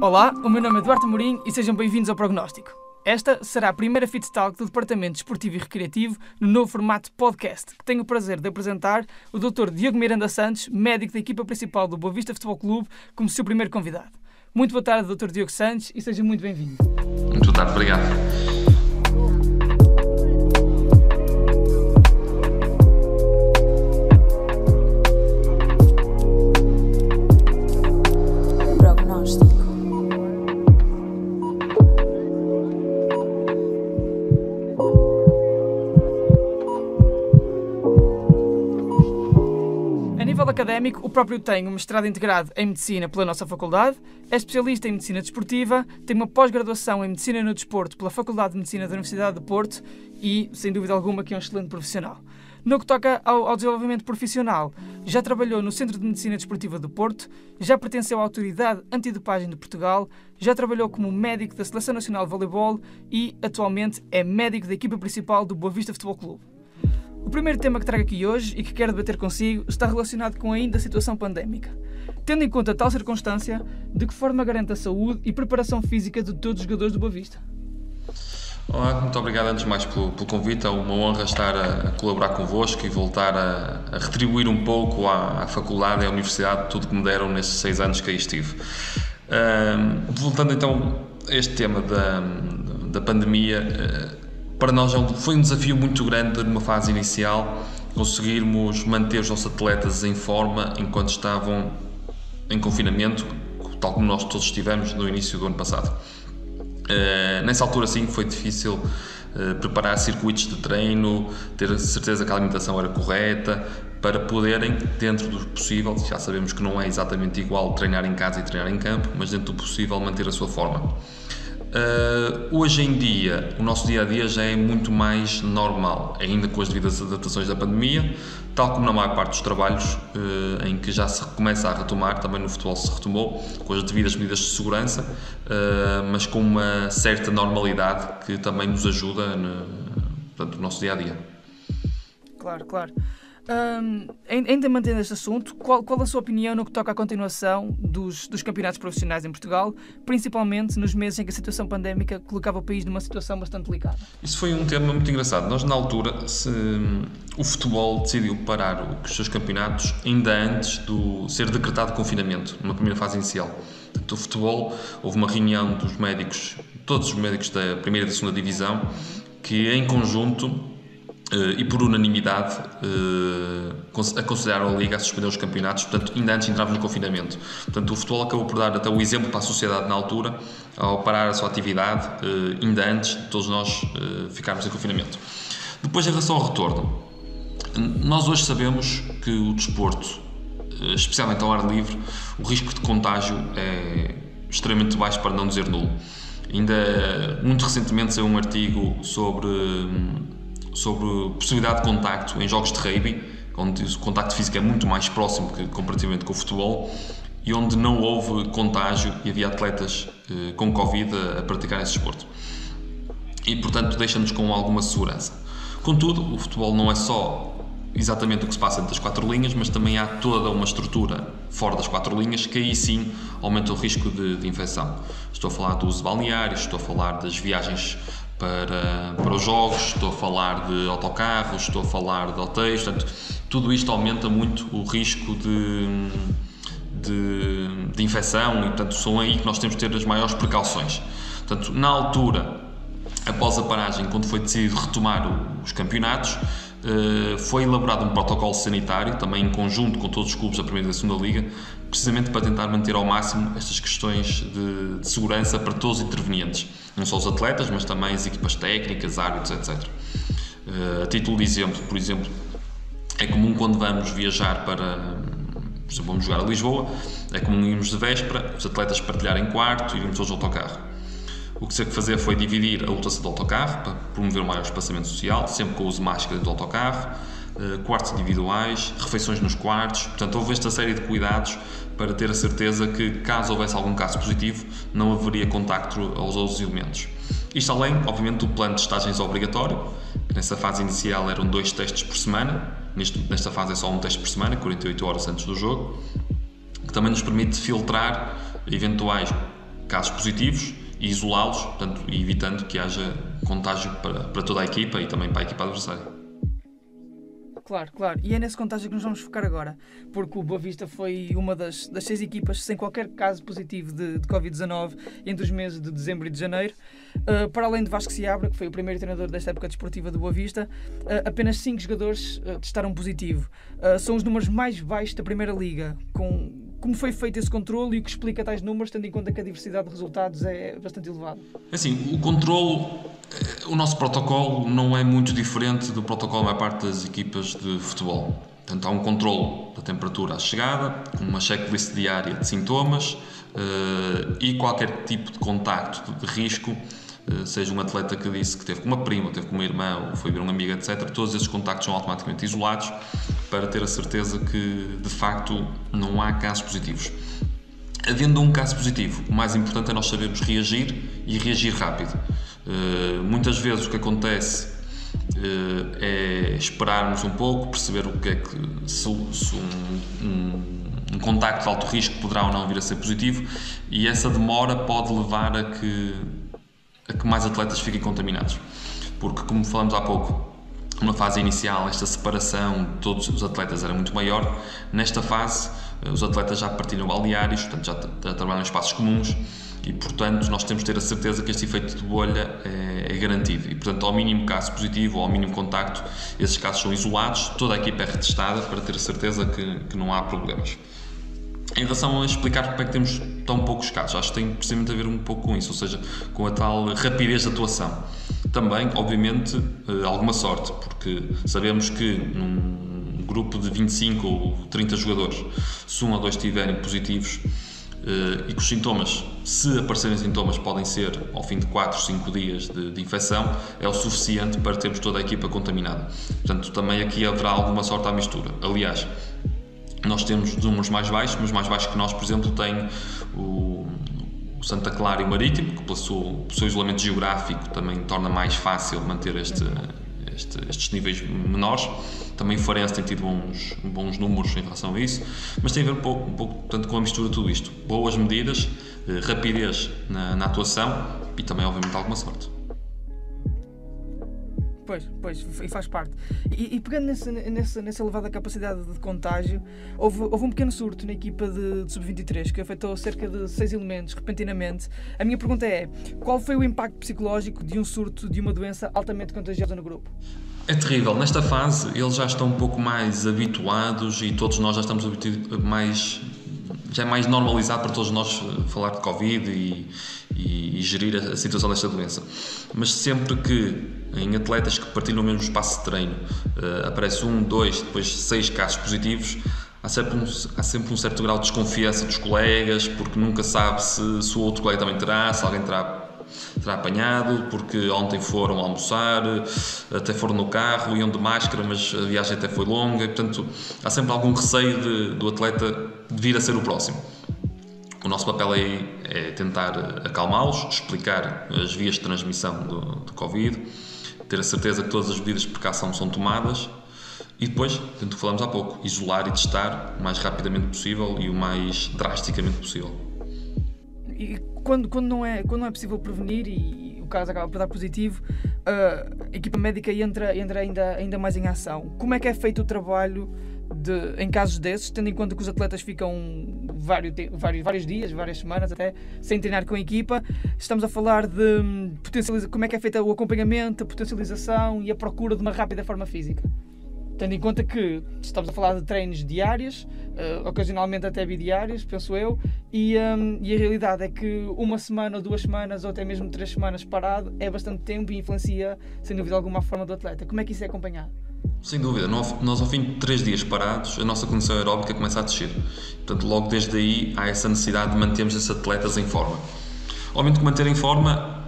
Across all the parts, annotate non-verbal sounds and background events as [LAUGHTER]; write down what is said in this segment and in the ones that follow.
Olá, o meu nome é Eduardo Morim e sejam bem-vindos ao Prognóstico. Esta será a primeira Fit Talk do Departamento Desportivo e Recreativo no novo formato podcast, que tenho o prazer de apresentar o Dr. Diogo Miranda Santos, médico da equipa principal do Boa Vista Futebol Clube, como seu primeiro convidado. Muito boa tarde, Dr. Diogo Santos, e seja muito bem-vindo. Muito boa tarde, obrigado. Académico, o próprio tem um mestrado integrado em Medicina pela nossa faculdade, é especialista em Medicina Desportiva, tem uma pós-graduação em Medicina no Desporto pela Faculdade de Medicina da Universidade de Porto e, sem dúvida alguma, que é um excelente profissional. No que toca ao, ao desenvolvimento profissional, já trabalhou no Centro de Medicina Desportiva do Porto, já pertenceu à Autoridade Antidopagem de Portugal, já trabalhou como médico da Seleção Nacional de Voleibol e, atualmente, é médico da equipa principal do Boa Vista Futebol Clube. O primeiro tema que trago aqui hoje e que quero debater consigo está relacionado com ainda a situação pandémica. Tendo em conta tal circunstância, de que forma garante a saúde e preparação física de todos os jogadores do Boa Vista? Olá, muito obrigado antes de mais pelo, pelo convite. É uma honra estar a, a colaborar convosco e voltar a, a retribuir um pouco à, à, faculdade e à universidade tudo que me deram nestes seis anos que aí estive. Voltando então a este tema da, da pandemia, para nós é foi um desafio muito grande numa fase inicial conseguirmos manter os nossos atletas em forma enquanto estavam em confinamento, tal como nós todos estivemos no início do ano passado. Uh, nessa altura, sim, foi difícil uh, preparar circuitos de treino, ter certeza que a alimentação era correta, para poderem, dentro do possível, já sabemos que não é exatamente igual treinar em casa e treinar em campo, mas dentro do possível manter a sua forma. Uh, hoje em dia, o nosso dia a dia já é muito mais normal, ainda com as devidas adaptações da pandemia, tal como na maior parte dos trabalhos uh, em que já se começa a retomar, também no futebol se retomou, com as devidas medidas de segurança, uh, mas com uma certa normalidade que também nos ajuda no, portanto, no nosso dia a dia. Claro, claro. Um, ainda mantendo este assunto, qual, qual, a sua opinião no que toca à continuação dos, dos, campeonatos profissionais em Portugal, principalmente nos meses em que a situação pandémica colocava o país numa situação bastante delicada? Isso foi um tema muito engraçado. Nós, na altura, se, o futebol decidiu parar os seus campeonatos ainda antes do ser decretado confinamento, numa primeira fase inicial. Do futebol, houve uma reunião dos médicos, todos os médicos da primeira e da segunda divisão, que em conjunto e por unanimidade aconselharam a Liga a suspender os campeonatos, portanto, ainda antes entrávamos no confinamento. Portanto, o futebol acabou por dar até o exemplo para a sociedade na altura, ao parar a sua atividade, uh, ainda antes de todos nós ficarmos em confinamento. Depois, em relação ao retorno, nós hoje sabemos que o desporto, especialmente ao ar livre, o risco de contágio é extremamente baixo, para não dizer nulo. Ainda muito recentemente saiu um artigo sobre sobre possibilidade de contacto em jogos de rugby, onde o contacto físico é muito mais próximo que comparativamente com o futebol e onde não houve contágio e havia atletas eh, com Covid a, a praticar esse desporto. E, portanto, deixa-nos com alguma segurança. Contudo, o futebol não é só exatamente o que se passa entre as quatro linhas, mas também há toda uma estrutura fora das quatro linhas que aí sim aumenta o risco de, de infecção. Estou a falar do uso de balneários, estou a falar das viagens para, para os jogos, estou a falar de autocarros, estou a falar de hotéis, portanto, tudo isto aumenta muito o risco de, de, de, infecção e, portanto, são aí que nós temos de ter as maiores precauções. Portanto, na altura, após a paragem, quando foi decidido retomar os campeonatos, eh, foi elaborado um protocolo sanitário, também em conjunto com todos os clubes da Primeira e da Segunda Liga, precisamente para tentar manter ao máximo estas questões de, de segurança para todos os intervenientes, não só os atletas, mas também as equipas técnicas, árbitros, etc. Uh, a título de exemplo, por exemplo, é comum quando vamos viajar para, por exemplo, vamos jogar a Lisboa, é comum irmos de véspera, os atletas partilharem quarto e irmos todos ao autocarro. O que se fazer foi dividir a lotação do autocarro para promover o maior espaçamento social, sempre com o uso de máscara do autocarro, quartos individuais, refeições nos quartos. Portanto, houve esta série de cuidados para ter a certeza que, caso houvesse algum caso positivo, não haveria contacto aos outros elementos. Isto além, obviamente, do plano de estagens obrigatório, que nessa fase inicial eram dois testes por semana, nesta fase é só um teste por semana, 48 horas antes do jogo, que também nos permite filtrar eventuais casos positivos e isolá-los, portanto, evitando que haja contágio para, para toda a equipa e também para a equipa adversária. Claro, claro. E é nesse contágio que nos vamos focar agora, porque o Boa Vista foi uma das, das seis equipas sem qualquer caso positivo de, de Covid-19 entre os meses de dezembro e de janeiro. Uh, para além de Vasco Seabra, que foi o primeiro treinador desta época desportiva do Boa Vista, uh, apenas cinco jogadores uh, testaram positivo. são os números mais baixos da Primeira Liga, com como foi feito esse controle e o que explica tais números, tendo em conta que a diversidade de resultados é bastante elevada? Assim, o controle, eh, o nosso protocolo não é muito diferente do protocolo da maior parte das equipas de futebol. Portanto, há um controle da temperatura à chegada, uma checklist diária de sintomas uh, e qualquer tipo de contacto de risco eh, seja um atleta que disse que teve com uma prima, teve com uma irmã, ou foi ver um amigo, etc., todos esses contactos são automaticamente isolados para ter a certeza que de facto não há casos positivos. Havendo um caso positivo, o mais importante é nós sabermos reagir e reagir rápido. Uh, muitas vezes o que acontece uh, é esperarmos um pouco, perceber o que é que se, se um, um, um contacto de alto risco poderá ou não vir a ser positivo e essa demora pode levar a que a que mais atletas fiquem contaminados. Porque, como falamos há pouco, numa fase inicial, esta separação de todos os atletas era muito maior. Nesta fase, eh, os atletas já partilham balneários, portanto, já, já trabalham em espaços comuns e, portanto, nós temos de ter a certeza que este efeito de bolha é, é, garantido. E, portanto, ao mínimo caso positivo ou ao mínimo contacto, esses casos são isolados, toda a equipa é retestada para ter a certeza que, que não há problemas. Em relação a explicar porque é que temos tão poucos casos, acho que tem precisamente a ver um pouco com isso, ou seja, com a tal rapidez de atuação. Também, obviamente, eh, alguma sorte, porque sabemos que num grupo de 25 ou 30 jogadores, se um ou dois estiverem positivos eh, e que os sintomas, se aparecerem sintomas, podem ser ao fim de 4, 5 dias de, de infecção, é o suficiente para termos toda a equipa contaminada. Portanto, também aqui haverá alguma sorte à mistura. Aliás, nós temos números mais baixos, mas mais baixos que nós, por exemplo, tem o, o Santa Clara e o Marítimo, que pelo seu, pelo seu, isolamento geográfico também torna mais fácil manter este, este, estes níveis menores. Também o Farense tem tido bons, bons números em relação a isso, mas tem a ver um pouco, um pouco portanto, com a mistura de tudo isto. Boas medidas, eh, rapidez na, na atuação e também, obviamente, alguma sorte. Pois, pois, e faz parte. E, e pegando nessa, nessa, nessa elevada capacidade de contágio, houve, houve um pequeno surto na equipa de, de Sub-23 que afetou cerca de seis elementos repentinamente. A minha pergunta é: qual foi o impacto psicológico de um surto de uma doença altamente contagiosa no grupo? É terrível. Nesta fase, eles já estão um pouco mais habituados e todos nós já estamos mais. Já é mais normalizado para todos nós eh, falar de Covid e, e, e gerir a, a situação desta doença. Mas sempre que em atletas que partilham o mesmo espaço de treino uh, aparece um, dois, depois seis casos positivos, há sempre, um, há sempre um certo grau de desconfiança dos colegas, porque nunca sabe se, se o outro colega também terá, se alguém terá terá apanhado, porque ontem foram almoçar, até foram no carro, iam de máscara, mas a viagem até foi longa, e, portanto há sempre algum receio de, do atleta vir a ser o próximo. O nosso papel aí é tentar acalmá-los, explicar as vias de transmissão do, do Covid, ter a certeza que todas as medidas de precaução são tomadas e depois, tanto falamos há pouco, isolar e testar o mais rapidamente possível e o mais drasticamente possível. E quando, quando, não, é, quando não é possível prevenir e o caso acaba por dar positivo, a equipa médica entra, entra ainda, ainda mais em ação. Como é que é feito o trabalho de, em casos desses, tendo em conta que os atletas ficam vários, vários, vários dias, várias semanas até, sem treinar com a equipa. Estamos a falar de hum, como é que é feito o acompanhamento, a potencialização e a procura de uma rápida forma física. Tendo em conta que estamos a falar de treinos diários, uh, ocasionalmente até bidiários, penso eu, e, um, e, a realidade é que uma semana duas semanas ou até mesmo três semanas parado é bastante tempo e influencia, sem dúvida alguma, a forma do atleta. Como é que isso é acompanhado? Sem dúvida, nós ao fim de três dias parados, a nossa condição aeróbica começa a descer. Portanto, logo desde aí há essa necessidade de mantermos esses atletas em forma. Obviamente que manter em forma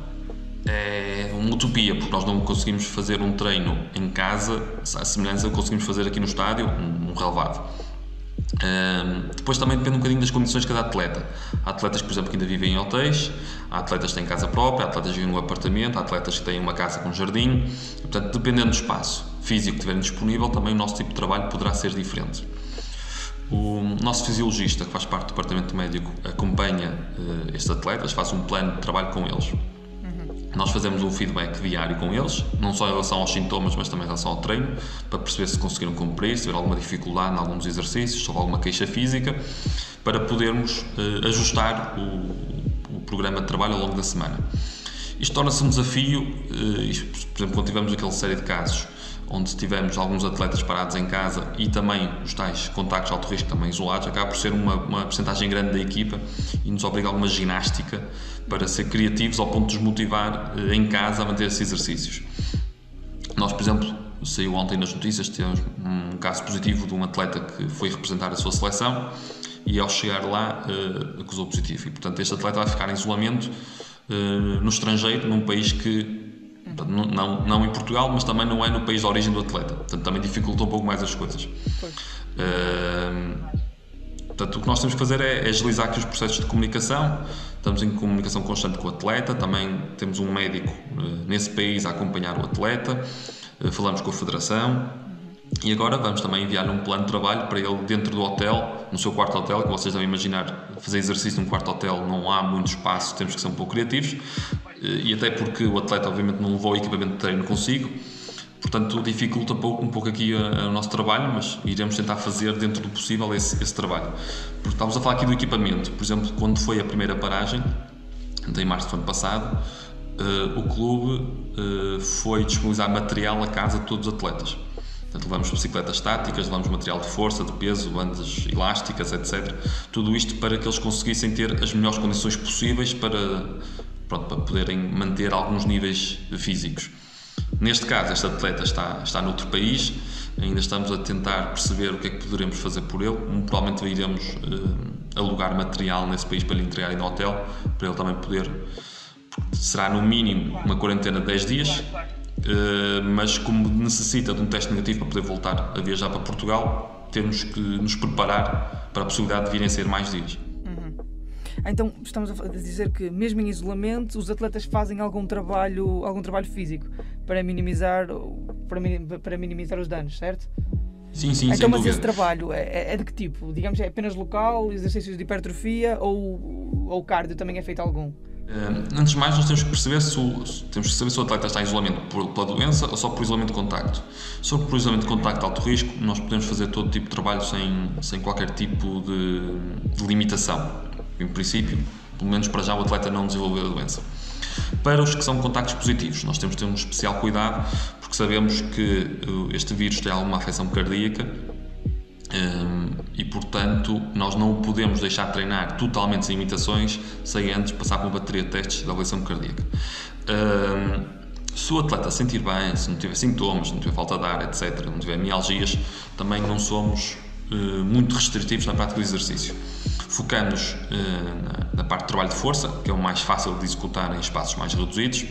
é uma utopia, porque nós não conseguimos fazer um treino em casa, a semelhança que conseguimos fazer aqui no estádio, um, relevado. Um, depois também depende um bocadinho das condições de cada atleta. Há atletas, por exemplo, que ainda vivem em hotéis, há atletas que têm casa própria, há atletas que vivem num apartamento, há atletas que têm uma casa com jardim. Portanto, dependendo do espaço físico que tiverem disponível, também o nosso tipo de trabalho poderá ser diferente. O nosso fisiologista, que faz parte do departamento médico, acompanha uh, estes atletas, faz um plano de trabalho com eles. Nós fazemos um feedback diário com eles, não só em relação aos sintomas, mas também em relação ao treino, para perceber se conseguiram cumprir, se tiver alguma dificuldade em alguns exercícios, se houve alguma queixa física, para podermos uh, ajustar o, o, programa de trabalho ao longo da semana. Isto torna-se um desafio, isto, por exemplo, quando tivemos aquela série de casos onde tivemos alguns atletas parados em casa e também os tais contactos alto risco também isolados, acaba por ser uma, uma porcentagem grande da equipa e nos obriga a alguma ginástica para ser criativos ao ponto de os motivar eh, em casa a manter esses exercícios. Nós, por exemplo, saiu ontem nas notícias, tivemos um caso positivo de um atleta que foi representar a sua seleção e ao chegar lá uh, acusou positivo. E, portanto, este atleta vai ficar em isolamento uh, no estrangeiro, num país que não, não, não, em Portugal, mas também não é no país de origem do atleta. Portanto, também dificulta um pouco mais as coisas. Uh, portanto, o que nós temos que fazer é, é agilizar aqui os processos de comunicação. Estamos em comunicação constante com o atleta. Também temos um médico uh, nesse país a acompanhar o atleta. Uh, falamos com a federação. E agora vamos também enviar-lhe um plano de trabalho para ele dentro do hotel, no seu quarto hotel, que vocês devem imaginar, fazer exercício num quarto hotel não há muito espaço, temos que ser um pouco criativos e até porque o atleta obviamente não levou o equipamento de treino consigo, portanto dificulta um pouco, um pouco aqui o nosso trabalho, mas iremos tentar fazer dentro do possível esse, esse trabalho. Porque estamos a falar aqui do equipamento, por exemplo, quando foi a primeira paragem, em março do ano passado, uh, o clube uh, foi disponibilizar material à casa de todos os atletas. Portanto, levamos bicicletas estáticas, levamos material de força, de peso, bandas elásticas, etc. Tudo isto para que eles conseguissem ter as melhores condições possíveis para pronto, para poderem manter alguns níveis físicos. Neste caso, este atleta está, está noutro país, ainda estamos a tentar perceber o que é que poderemos fazer por ele. Provavelmente iremos uh, alugar material nesse país para lhe entregar no hotel, para ele também poder. Será no mínimo uma quarentena de 10 dias, uh, mas como necessita de um teste negativo para poder voltar a viajar para Portugal, temos que nos preparar para a possibilidade de virem a ser mais dias. Então estamos a dizer que mesmo em isolamento os atletas fazem algum trabalho, algum trabalho físico para minimizar, para, para minimizar os danos, certo? Sim, sim, então, mas dúvida. esse trabalho é, é, de que tipo? Digamos, é apenas local, exercícios de hipertrofia ou, ou cardio também é feito algum? Uh, antes de mais, nós temos que perceber se o, temos que saber se o atleta está em isolamento por, pela doença ou só por isolamento de contacto. Se for por isolamento de contacto de alto risco, nós podemos fazer todo tipo de trabalho sem, sem qualquer tipo de, de limitação em princípio, pelo menos para já, o atleta não desenvolveu a doença. Para os que são contactos positivos, nós temos de ter um especial cuidado, porque sabemos que eh, este vírus tem alguma afecção cardíaca um, e, portanto, nós não o podemos deixar treinar totalmente sem limitações sem antes passar por uma bateria de testes de avaliação cardíaca. Um, se o atleta sentir bem, se não tiver sintomas, não tiver falta de ar, etc., não tiver mialgias, também não somos muito restritivos na prática do exercício. Focamos uh, na, parte de trabalho de força, que é o mais fácil de executar em espaços mais reduzidos,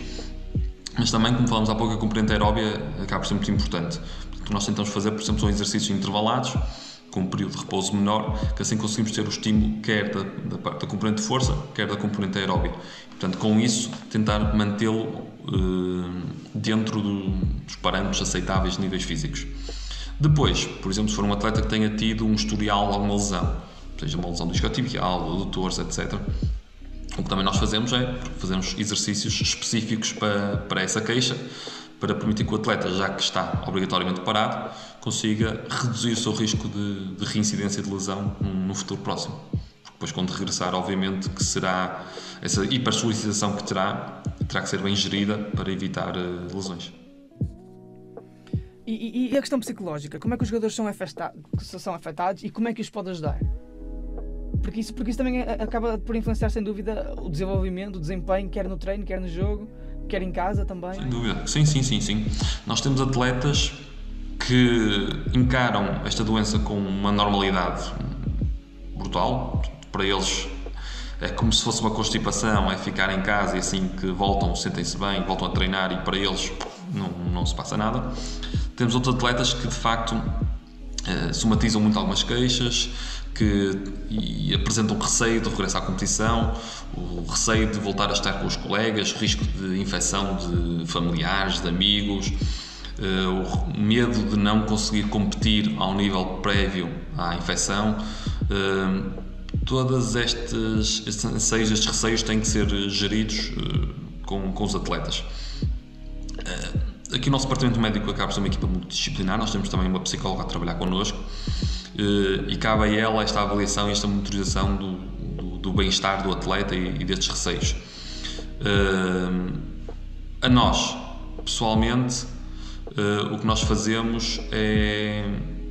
mas também, como falamos há pouco, a componente aeróbia acaba por ser muito importante. O que nós tentamos fazer, por exemplo, são exercícios intervalados, com um período de repouso menor, que assim conseguimos ter o estímulo quer da, da da componente de força, quer da componente aeróbia. Portanto, com isso, tentar mantê-lo uh, dentro do, dos parâmetros aceitáveis de níveis físicos. Depois, por exemplo, se for um atleta que tenha tido um historial alguma lesão, seja uma lesão do isquiotibial, adutores, etc. O que também nós fazemos é fazemos exercícios específicos para, para essa queixa, para permitir que o atleta, já que está obrigatoriamente parado, consiga reduzir o seu risco de, de reincidência de lesão no futuro próximo. Porque depois, quando regressar, obviamente que será essa hipersolicitação que terá, terá que ser bem gerida para evitar uh, lesões. E, e, a questão psicológica? Como é que os jogadores são afetados, são afetados e como é que os pode ajudar? Porque isso, porque isso também acaba por influenciar, sem dúvida, o desenvolvimento, o desempenho, quer no treino, quer no jogo, quer em casa também. Sem dúvida, sim, sim, sim, sim. Nós temos atletas que encaram esta doença com uma normalidade brutal. Para eles é como se fosse uma constipação, é ficar em casa e assim que voltam, sentem-se bem, voltam a treinar e para eles não, não se passa nada. Temos outros atletas que de facto eh, somatizam muito algumas queixas, que apresentam receio de regresso à competição, o receio de voltar a estar com os colegas, risco de infecção de familiares, de amigos, uh, o medo de não conseguir competir ao nível prévio à infecção. Uh, todos estes, anseios, estes receios têm que ser geridos uh, com, com os atletas. aqui o nosso departamento médico acaba por ser uma equipa multidisciplinar, nós temos também uma psicóloga a trabalhar connosco e cabe a ela esta avaliação esta monitorização do, do, do bem-estar do atleta e, e destes receios. a nós, pessoalmente, uh, o que nós fazemos é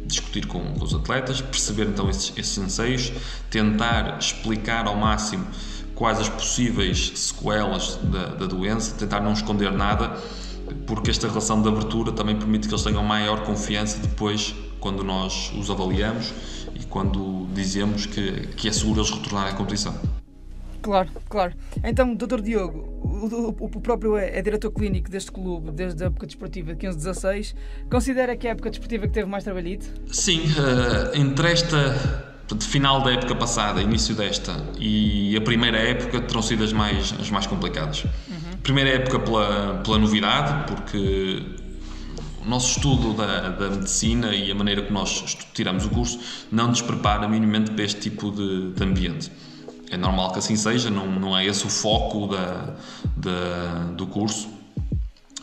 discutir com, com, os atletas, perceber então esses, esses anseios, tentar explicar ao máximo quais as possíveis sequelas da, da doença, tentar não esconder nada, porque esta relação de abertura também permite que eles tenham maior confiança depois quando nós os avaliamos e quando dizemos que, que é seguro eles retornarem à competição. Claro, claro. Então, Dr. Diogo, o, o, próprio é, é, diretor clínico deste clube desde a época desportiva de 15-16. Considera que é a época desportiva que teve mais trabalhito? Sim, uh, entre esta final da época passada, início desta e a primeira época terão sido as mais, as mais complicadas. Uhum. Primeira época pela, pela novidade, porque o nosso estudo da, da, medicina e a maneira que nós tiramos o curso não nos prepara minimamente para este tipo de, de ambiente é normal que assim seja, não, não é esse o foco da, da, do curso,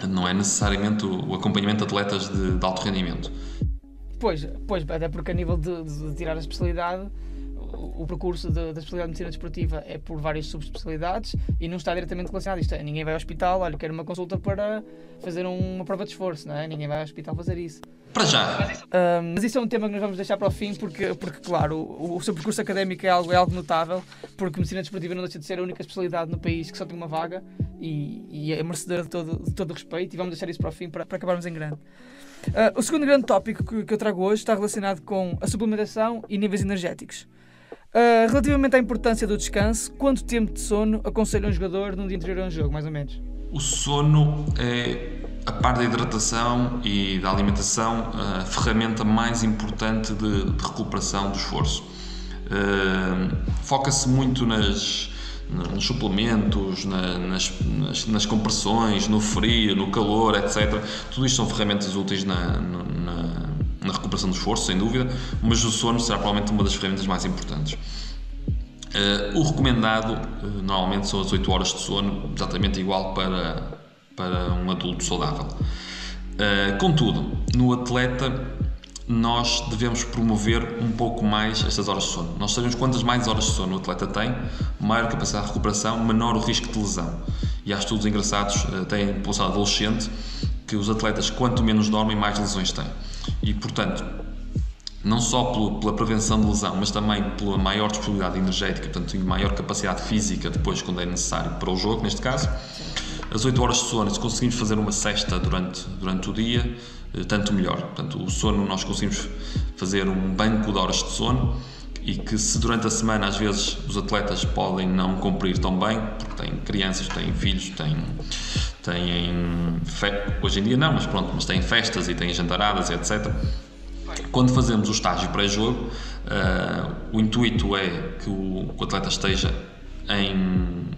não é necessariamente o, o acompanhamento de atletas de, de, alto rendimento. Pois, pois, até porque a nível de, de tirar a especialidade, o, percurso da especialidade de medicina desportiva é por várias subespecialidades e não está diretamente relacionado. Isto é, ninguém vai ao hospital, olha, quero uma consulta para fazer uma prova de esforço, não é? Ninguém vai ao hospital fazer isso. Para já. Um, mas isso é um tema que nós vamos deixar para o fim, porque, porque claro, o, o seu percurso académico é algo, é algo notável, porque medicina desportiva não deixa de ser a única especialidade no país que só tem uma vaga e, e é merecedora de todo, de todo o respeito. E vamos deixar isso para o fim para, para acabarmos em grande. Uh, o segundo grande tópico que, que, eu trago hoje está relacionado com a suplementação e níveis energéticos. Uh, relativamente à importância do descanso, quanto tempo de sono aconselha um jogador num dia anterior a um jogo, mais ou menos? O sono é a par da hidratação e da alimentação, a ferramenta mais importante de, de recuperação do esforço. Uh, Foca-se muito nas, nos suplementos, na, nas, nas, nas, compressões, no frio, no calor, etc. Tudo isto são ferramentas úteis na, na, na, recuperação do esforço, sem dúvida, mas o sono será provavelmente uma das ferramentas mais importantes. Uh, o recomendado uh, normalmente são as 8 horas de sono, exatamente igual para para um adulto saudável. Uh, contudo, no atleta nós devemos promover um pouco mais estas horas de sono. Nós sabemos quantas mais horas de sono o atleta tem, maior capacidade de recuperação, menor o risco de lesão. E há estudos engraçados, têm população adolescente, que os atletas quanto menos dormem, mais lesões têm. E portanto, não só pela prevenção de lesão, mas também pela maior disponibilidade energética, portanto, maior capacidade física depois quando é necessário para o jogo, neste caso, as 8 horas de sono, se conseguimos fazer uma cesta durante, durante o dia, eh, tanto melhor. Portanto, o sono, nós conseguimos fazer um banco de horas de sono e que se durante a semana às vezes os atletas podem não cumprir tão bem, porque têm crianças, têm filhos, têm, têm fe... hoje em dia não, mas pronto, mas têm festas e têm jantaradas, etc. Quando fazemos o estágio pré-jogo, uh, o intuito é que o, o atleta esteja em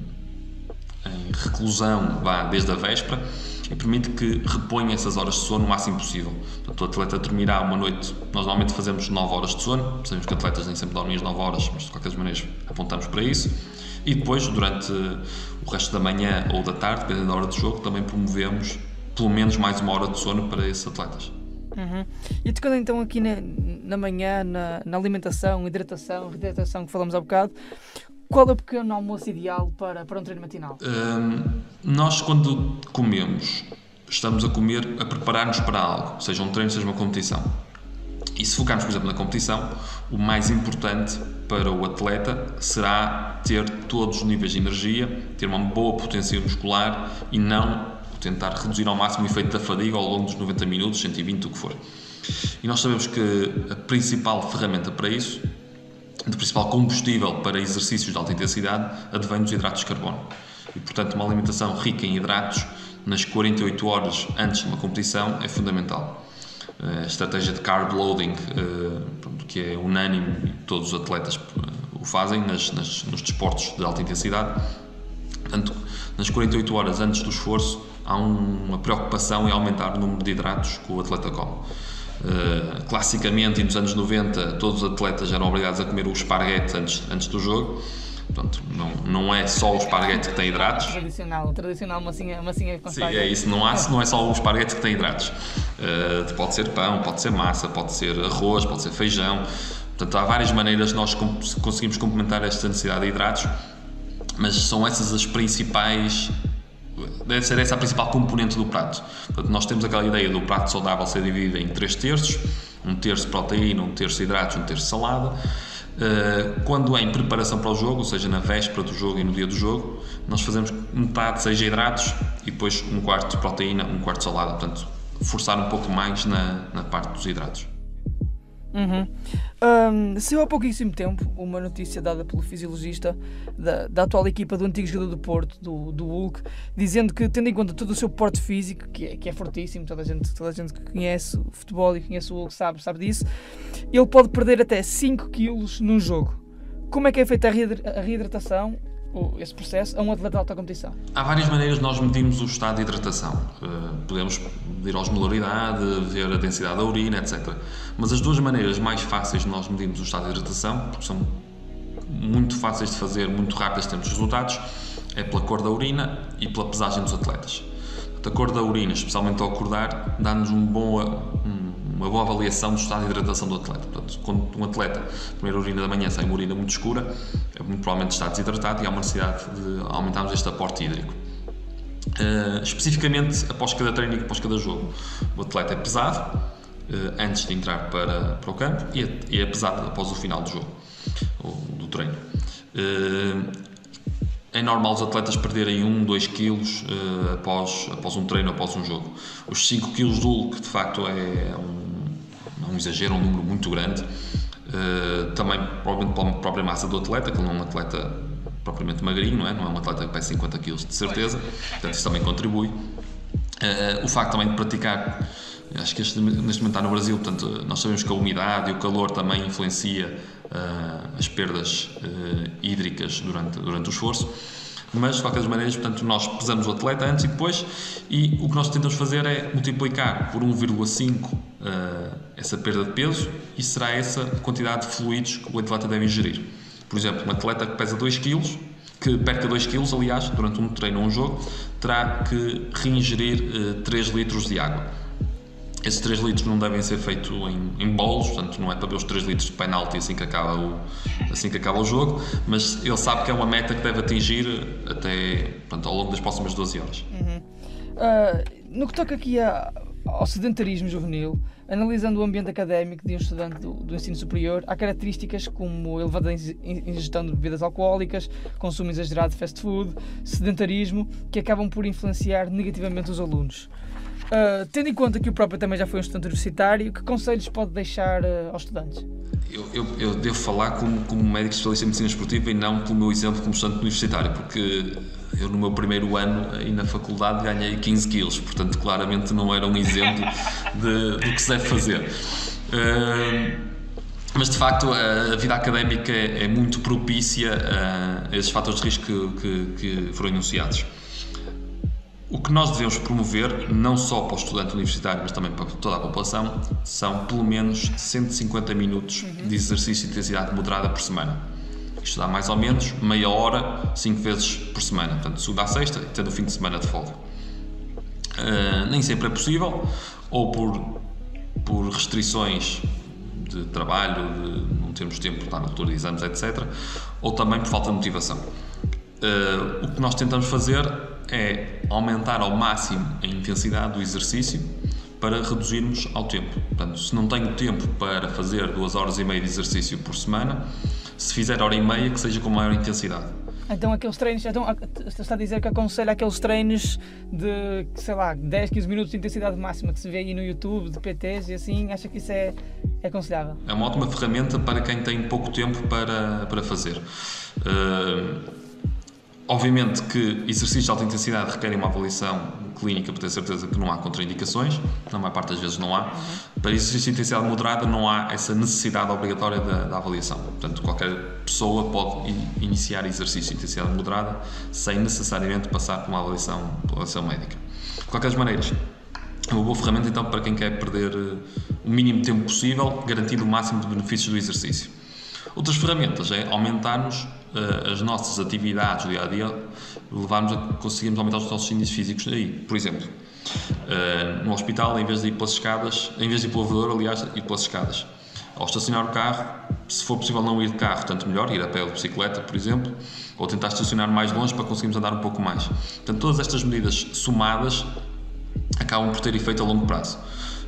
em reclusão vá desde a véspera e permite que reponha essas horas de sono o máximo possível. Portanto, o atleta dormirá uma noite, nós normalmente fazemos 9 horas de sono, sabemos que atletas nem sempre dormem as 9 horas, mas de qualquer maneira apontamos para isso. E depois, durante o resto da manhã ou da tarde, dependendo da hora do jogo, também promovemos pelo menos mais uma hora de sono para esses atletas. Uhum. E tocando então aqui na, na manhã, na, na alimentação, hidratação, hidratação que falamos há bocado, qual é o pequeno almoço ideal para, para um treino matinal? Um, nós, quando comemos, estamos a comer, a preparar-nos para algo, seja um treino, seja uma competição. E se focarmos, por exemplo, na competição, o mais importante para o atleta será ter todos os níveis de energia, ter uma boa potência muscular e não tentar reduzir ao máximo o efeito da fadiga ao longo dos 90 minutos, 120, o que for. E nós sabemos que a principal ferramenta para isso do principal combustível para exercícios de alta intensidade advém dos hidratos de carbono. E, portanto, uma alimentação rica em hidratos nas 48 horas antes de uma competição é fundamental. Eh, a estratégia de carb loading, eh, que é unânime, todos os atletas eh, o fazem nas, nas, nos desportos de alta intensidade. Portanto, nas 48 horas antes do esforço, há uma preocupação em aumentar o número de hidratos que o atleta come. Uh, classicamente, e nos anos 90, todos os atletas eram obrigados a comer o esparguete antes, antes do jogo. Portanto, não, não é só o esparguete que tem hidratos. Tradicional, tradicional massinha, massinha com Sim, é isso. Não, há, não é só o esparguete que tem hidratos. Uh, pode ser pão, pode ser massa, pode ser arroz, pode ser feijão. Portanto, há várias maneiras de nós conseguimos complementar esta necessidade de hidratos, mas são essas as principais. Deve ser essa a principal componente do prato. Portanto, nós temos aquela ideia do prato saudável ser dividido em três terços: um terço proteína, um terço hidratos, um terço salada. Eh, quando é em preparação para o jogo, ou seja, na véspera do jogo e no dia do jogo, nós fazemos metade seja hidratos e depois um quarto proteína, um quarto salada. Portanto, forçar um pouco mais na, na parte dos hidratos. Uhum. Um, saiu há pouquíssimo tempo uma notícia dada pelo fisiologista da, da atual equipa do antigo jogador do Porto, do, do Hulk, dizendo que, tendo em conta todo o seu porte físico, que é, que é fortíssimo, toda a, gente, toda a gente que conhece o futebol e conhece o Hulk sabe, sabe disso, ele pode perder até 5 kg num jogo. Como é que é feita a reidratação esse processo a um atleta de alta competição? Há várias maneiras de nós medirmos o estado de hidratação. Uh, podemos medir a osmolaridade, ver a densidade da urina, etc. Mas as duas maneiras mais fáceis de nós medirmos o estado de hidratação, porque são muito fáceis de fazer, muito rápidas temos resultados, é pela cor da urina e pela pesagem dos atletas. A cor da urina, especialmente ao acordar, dá-nos um bom, uma boa avaliação do estado de hidratação do atleta. Portanto, quando um atleta, primeira urina da manhã, sai uma urina muito escura, é muito provavelmente está desidratado e há uma necessidade de aumentarmos este aporte hídrico. Uh, especificamente após cada treino e após cada jogo. O atleta é pesado uh, antes de entrar para, para o campo e é, e é pesado após o final do jogo, ou do treino. Uh, é normal os atletas perderem 1, 2 quilos após, após um treino, após um jogo. Os 5 quilos do Hulk, de facto, é um um exagero, um número muito grande. Uh, também, provavelmente, pela própria massa do atleta, que não é um atleta propriamente magrinho, não é? Não é um atleta que pesa 50 kg, de certeza. Portanto, isso também contribui. Uh, o facto também de praticar, acho que este, neste momento está no Brasil, portanto, nós sabemos que a umidade e o calor também influencia uh, as perdas hídricas durante, durante o esforço mas de qualquer maneira, portanto, nós pesamos o atleta antes e depois e o que nós tentamos fazer é multiplicar por 1,5 uh, essa perda de peso e será essa a quantidade de fluidos que o atleta deve ingerir. Por exemplo, um atleta que pesa 2 kg, que perca 2 kg, aliás, durante um treino ou um jogo, terá que reingerir uh, 3 litros de água esses 3 litros não devem ser feitos em, em bolos, portanto não é para ver os 3 litros de penalti assim que, acaba o, assim que acaba o jogo, mas ele sabe que é uma meta que deve atingir até portanto, ao longo das próximas 12 horas. Uhum. Uh, no que toca aqui a, ao sedentarismo juvenil, analisando o ambiente académico de um estudante do, do ensino superior, há características como elevada ingestão de bebidas alcoólicas, consumo exagerado de fast food, sedentarismo, que acabam por influenciar negativamente os alunos. Uh, tendo em conta que o próprio também já foi um estudante universitário, que conselhos pode deixar uh, aos estudantes? Eu, eu, eu, devo falar como, como médico especialista em medicina esportiva e não pelo meu exemplo como estudante universitário, porque eu no meu primeiro ano aí na faculdade ganhei 15 quilos, portanto claramente não era um exemplo [LAUGHS] de, do que se deve fazer. Uh, mas de facto a vida académica é, é muito propícia a esses fatores de risco que, que, que foram enunciados. O que nós devemos promover, não só para o estudante universitário, mas também para toda a população, são pelo menos 150 minutos de exercício de intensidade moderada por semana. Isto dá mais ou menos meia hora, 5 vezes por semana, portanto, segunda a sexta, tendo o fim de semana de folga. Uh, nem sempre é possível, ou por, por restrições de trabalho, de não termos tempo de estar na altura de exames, etc., ou também por falta de motivação. Uh, o que nós tentamos fazer é aumentar ao máximo a intensidade do exercício para reduzirmos ao tempo. Portanto, se não tenho tempo para fazer duas horas e meia de exercício por semana, se fizer hora e meia, que seja com maior intensidade. Então aqueles treinos, então, está a dizer que aconselha aqueles treinos de, sei lá, 10, 15 minutos de intensidade máxima que se vê aí no YouTube, de PTs e assim, acha que isso é, é aconselhável? É uma ótima ferramenta para quem tem pouco tempo para, para fazer. Uh, Obviamente que exercícios de alta intensidade requerem uma avaliação clínica para ter certeza que não há contraindicações, na maior parte das vezes não há. Para exercício de intensidade moderada não há essa necessidade obrigatória da, da avaliação. Portanto, qualquer pessoa pode iniciar exercício de intensidade moderada sem necessariamente passar por uma avaliação, avaliação médica. De qualquer maneira, É uma boa ferramenta então para quem quer perder uh, o mínimo tempo possível, garantindo o máximo de benefícios do exercício. Outras ferramentas é aumentarmos as nossas atividades do dia a dia, levarmos a conseguirmos aumentar os nossos índices físicos aí. Por exemplo, uh, no hospital, em vez de ir pelas escadas, em vez de ir pelo elevador, aliás, ir pelas escadas. Ao estacionar o carro, se for possível não ir de carro, tanto melhor, ir a pé ou de bicicleta, por exemplo, ou tentar estacionar mais longe para conseguirmos andar um pouco mais. Portanto, todas estas medidas somadas acabam por ter efeito a longo prazo.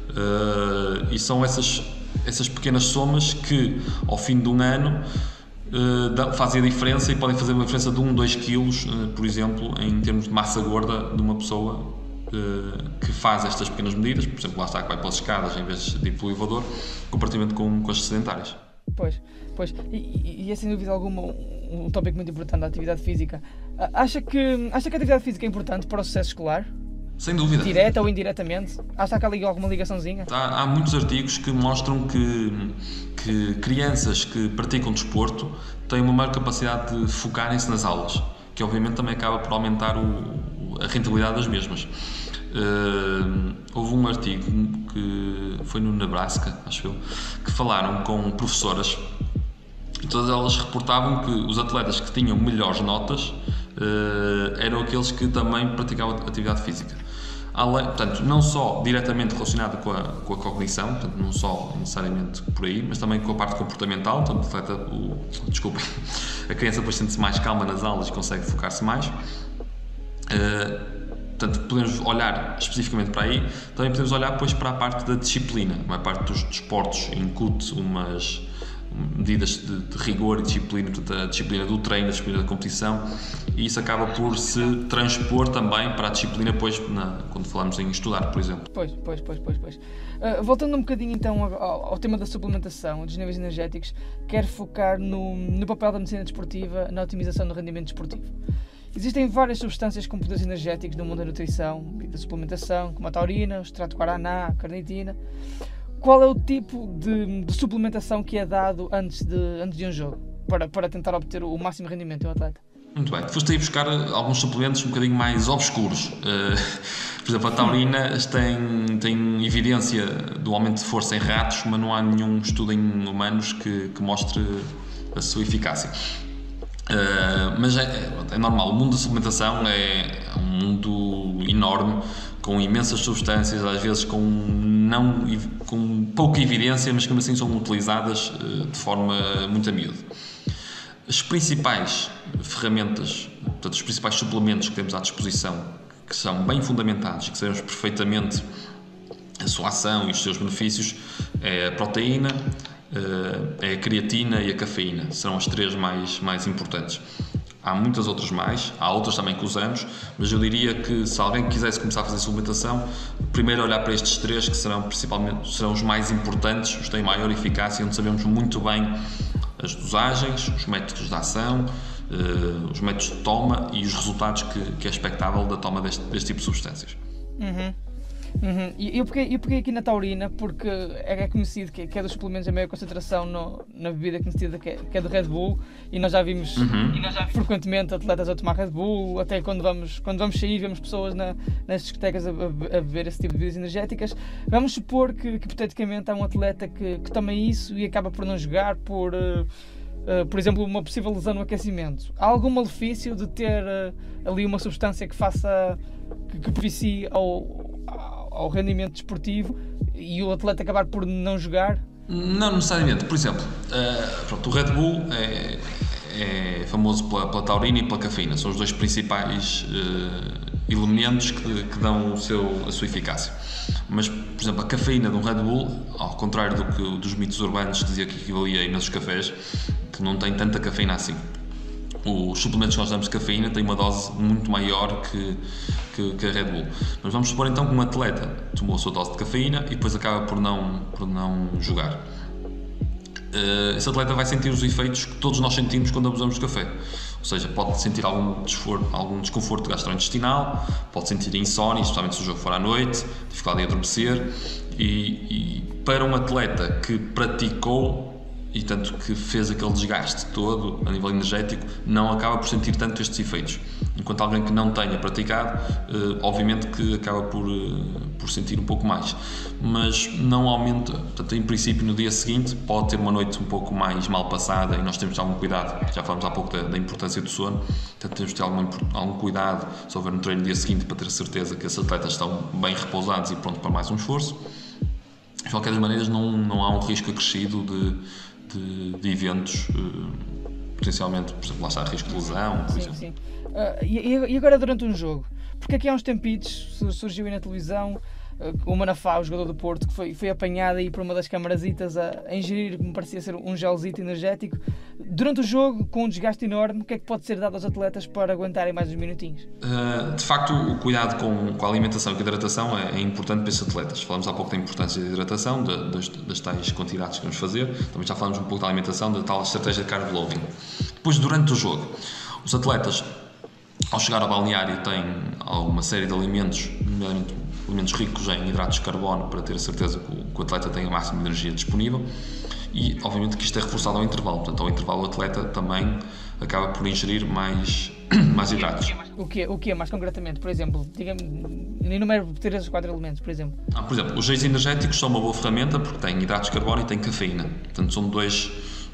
Uh, e são essas, essas pequenas somas que, ao fim de um ano, uh, fazem a diferença e podem fazer uma diferença de 1, 2 quilos, uh, por exemplo, em termos de massa gorda de uma pessoa que faz estas pequenas medidas, por exemplo, lá está que vai pelas escadas em vez de ir pelo elevador, comparativamente com, com as sedentárias. Pois, pois. E, e é sem dúvida alguma um, um tópico muito importante da atividade física. Acha que, acha que a atividade física é importante para o sucesso escolar? Sem dúvida. Direta ou indiretamente? Acha que há alguma ligaçãozinha? Há, há muitos artigos que mostram que, que crianças que praticam desporto têm uma maior capacidade de focarem-se nas aulas, que obviamente também acaba por aumentar o, a rentabilidade das mesmas. Uh, houve um artigo que foi no Nebraska, acho eu, que falaram com professoras e todas elas reportavam que os atletas que tinham melhores notas uh, eram aqueles que também praticavam atividade física. Além, portanto, não só diretamente relacionado com a, com a cognição, portanto, não só necessariamente por aí, mas também com a parte comportamental, portanto, atleta, o, desculpa, [LAUGHS] a criança depois sente-se mais calma nas aulas e consegue focar-se mais. Uh, Portanto, podemos olhar especificamente para aí, também podemos olhar depois para a parte da disciplina. A parte dos desportos incute umas medidas de, de, rigor e disciplina, portanto, a disciplina do treino, a disciplina da competição, e isso acaba por se transpor também para a disciplina depois na, quando falamos em estudar, por exemplo. Pois, pois, pois, pois. pois. Uh, voltando um bocadinho então ao, ao, tema da suplementação, dos níveis energéticos, quero focar no, no papel da medicina desportiva na otimização do rendimento desportivo. Existem várias substâncias com poderes energéticos no mundo da nutrição e da suplementação, como a taurina, o extrato guaraná, a carnitina qual é o tipo de, de, suplementação que é dado antes de, antes de um jogo para, para tentar obter o máximo rendimento do atleta? Muito bem. Foste aí buscar alguns suplementos um bocadinho mais obscuros. Uh, por exemplo, a taurina tem, tem evidência do aumento de força em ratos, mas não há nenhum estudo em humanos que, que mostre a sua eficácia. Uh, mas é, é, normal, o mundo da suplementação é um mundo enorme com imensas substâncias, às vezes com, não, com pouca evidência, mas que assim são utilizadas eh, de forma muito a miúdo. As principais ferramentas, portanto, os principais suplementos que temos à disposição, que são bem fundamentados e que sabemos perfeitamente a sua ação e os seus benefícios, é a proteína, eh, é a creatina e a cafeína. São as três mais, mais importantes. Há muitas outras mais, há outras também que usamos, mas eu diria que se alguém quisesse começar a fazer suplementação, primeiro olhar para estes três que serão principalmente serão os mais importantes, os que têm maior eficácia, onde sabemos muito bem as dosagens, os métodos de ação, uh, os métodos de toma e os resultados que, que é expectável da toma deste, deste tipo de substâncias. Uhum. Uhum. E eu peguei, eu peguei aqui na taurina porque é, é conhecido que, que é dos suplementos a maior concentração no, na bebida conhecida que é, que é do Red Bull e nós já vimos uhum. nós já frequentemente atletas a tomar Red Bull, até quando vamos, quando vamos sair vemos pessoas na, nas discotecas a, a, a, beber esse tipo de bebidas energéticas. Vamos supor que, que hipoteticamente há um atleta que, que toma isso e acaba por não jogar por... Uh, Uh, por exemplo, uma possível lesão no aquecimento. Há algum malefício de ter uh, ali uma substância que faça que, que propicie ao, ao rendimento desportivo e o atleta acabar por não jogar? Não necessariamente. Por exemplo, uh, pronto, o Red Bull é, é famoso pela, pela, taurina e pela cafeína. São os dois principais uh, elementos que, que, dão o seu, a sua eficácia. Mas, por exemplo, a cafeína de um Red Bull, ao contrário do que dos mitos urbanos dizia que equivalia a imensos cafés, que não tem tanta cafeína assim os suplementos que nós damos de cafeína têm uma dose muito maior que, que, que, a Red Bull. Mas vamos supor então que um atleta tomou a sua dose de cafeína e depois acaba por não, por não jogar. Uh, esse atleta vai sentir os efeitos que todos nós sentimos quando abusamos de café. Ou seja, pode sentir algum algum desconforto gastrointestinal, pode sentir insónia, especialmente se o jogo for à noite, dificuldade em adormecer. E, e para um atleta que praticou e tanto que fez aquele desgaste todo a nível energético, não acaba por sentir tanto estes efeitos. Enquanto alguém que não tenha praticado, eh, obviamente que acaba por, eh, por sentir um pouco mais, mas não aumenta. Portanto, em princípio, no dia seguinte, pode ter uma noite um pouco mais mal passada e nós temos de ter algum cuidado. Já falamos há pouco da, da importância do sono, portanto, temos de ter algum, algum cuidado se houver um treino no dia seguinte para ter certeza que esses atletas estão bem repousados e prontos para mais um esforço. De qualquer das maneiras, não, não há um risco acrescido de de, de eventos, uh, potencialmente, por exemplo, lá está risco de lesão, por sim, exemplo. Sim. Uh, e, e, agora durante um jogo? Porque aqui há uns tempitos surgiu aí na televisão o Manafá, o jogador do Porto, que foi, foi apanhado aí por uma das camarasitas a, a ingerir, me parecia ser um gelzito energético. Durante o jogo, com um desgaste enorme, o que é que pode ser dado aos atletas para aguentarem mais uns minutinhos? Uh, de facto, o cuidado com, com a alimentação e com a hidratação é, é, importante para esses atletas. Falamos há pouco da importância da hidratação, de, das, das tais quantidades que vamos fazer, também já falamos um pouco da alimentação, da tal estratégia de carb loading. Depois, durante o jogo, os atletas, ao chegar ao balneário, têm uma série de alimentos, nomeadamente alimentos ricos em hidratos de carbono para ter a certeza que o, que o atleta tem a máxima energia disponível e obviamente que isto é reforçado ao intervalo, portanto ao intervalo o atleta também acaba por ingerir mais, [CLEARS THROAT] mais hidratos. O que, o que é mais concretamente? Por exemplo, diga-me, enumero três ou quatro elementos, por exemplo. Ah, por exemplo, os geis energéticos são uma boa ferramenta porque têm hidratos de carbono e têm cafeína, portanto são dois